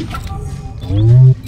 へえ。